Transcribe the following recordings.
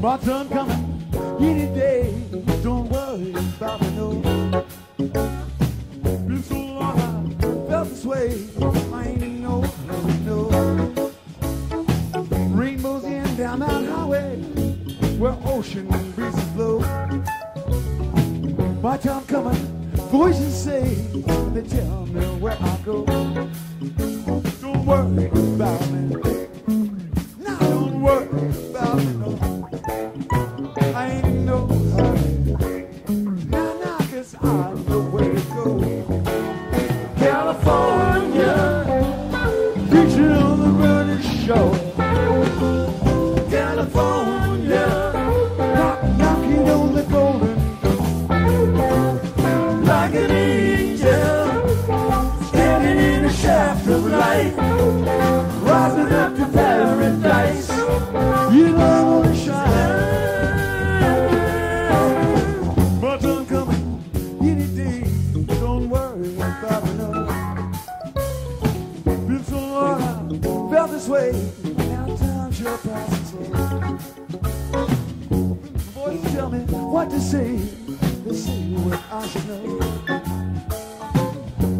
sun coming any day. Don't worry about me, no. Been so long I felt this way. I ain't no no. Rainbows in down that highway where ocean breezes blow. My time coming, voices say they tell me where I go. Don't worry about me. What to say. They say what I should know.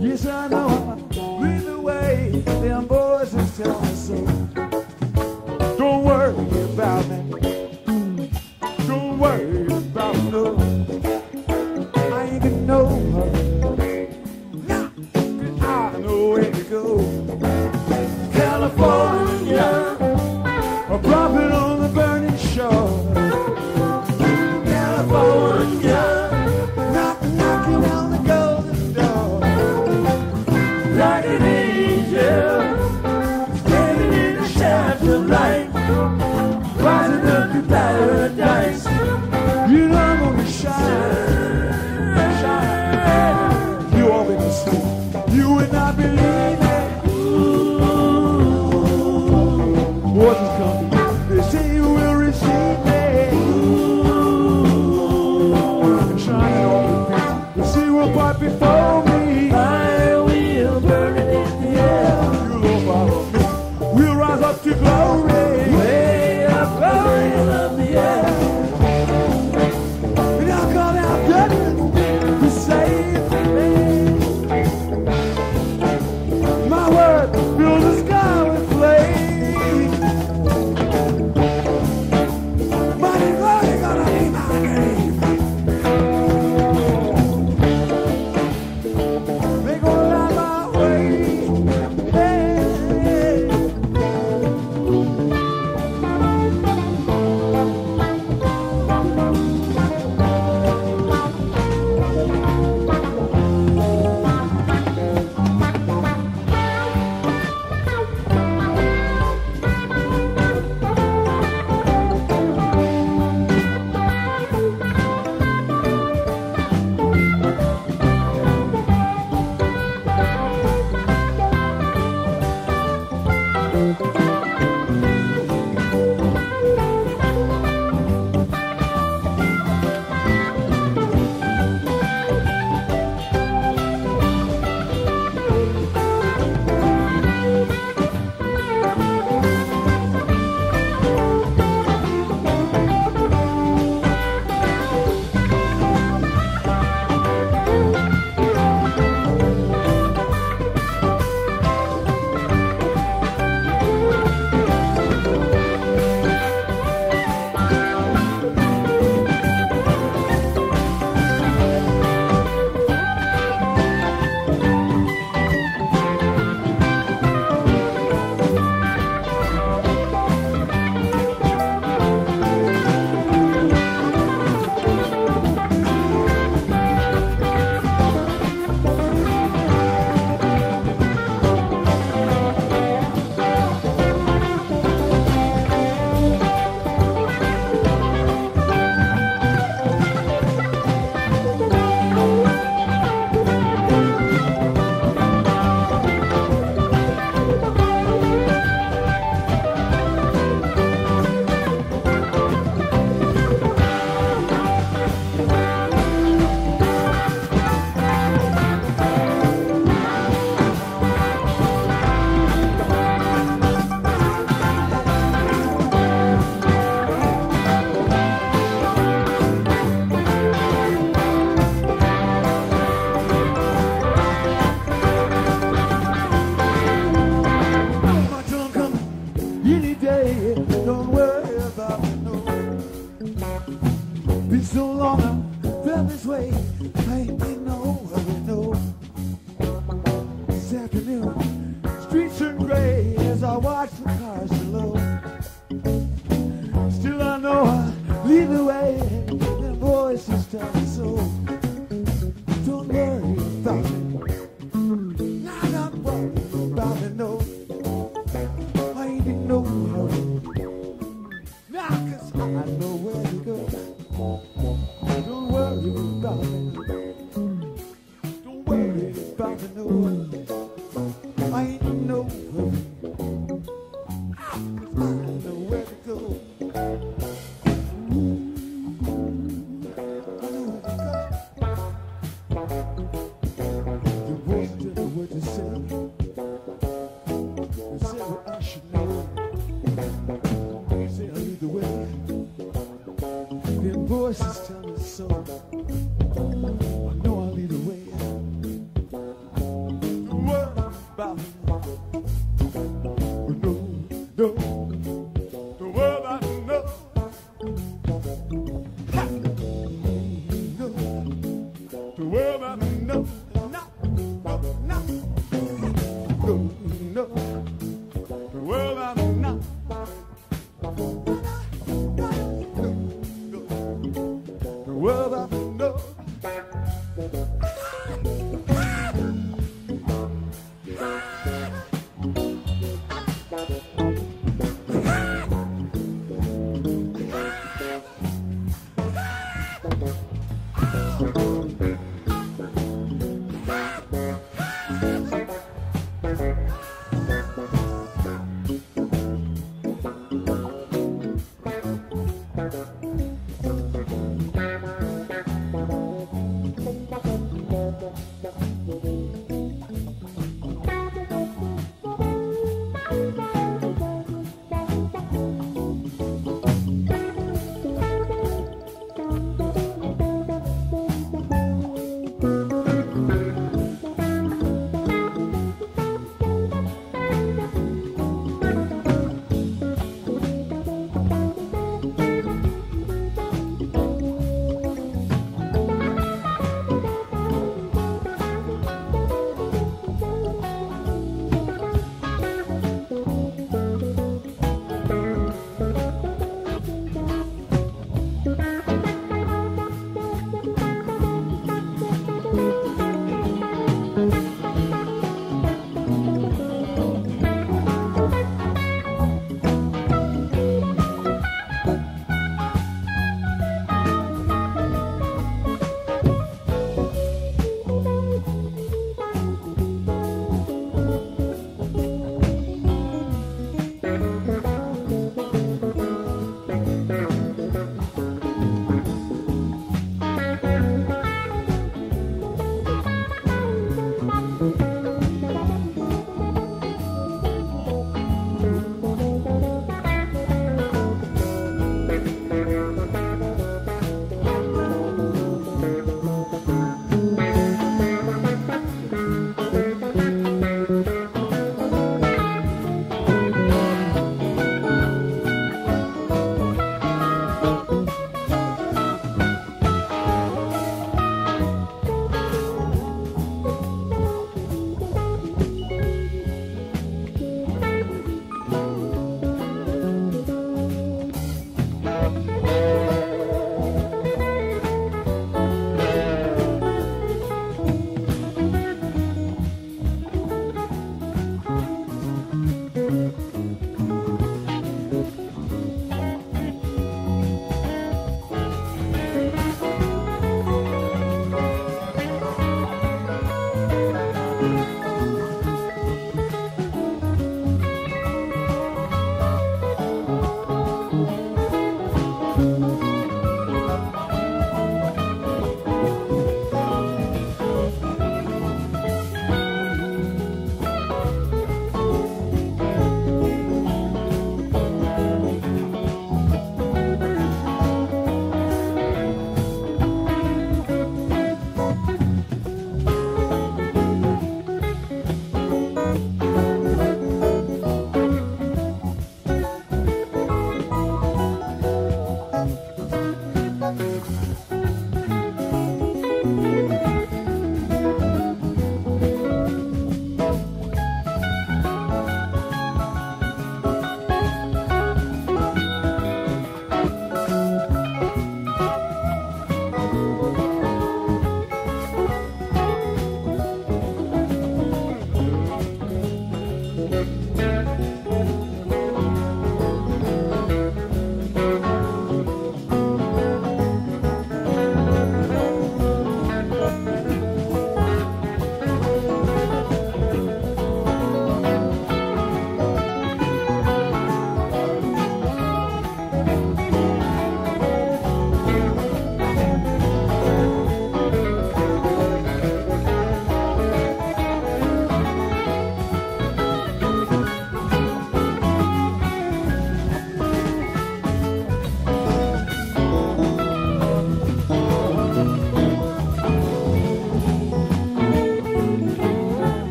Yes, I know I'm leading the way. Don't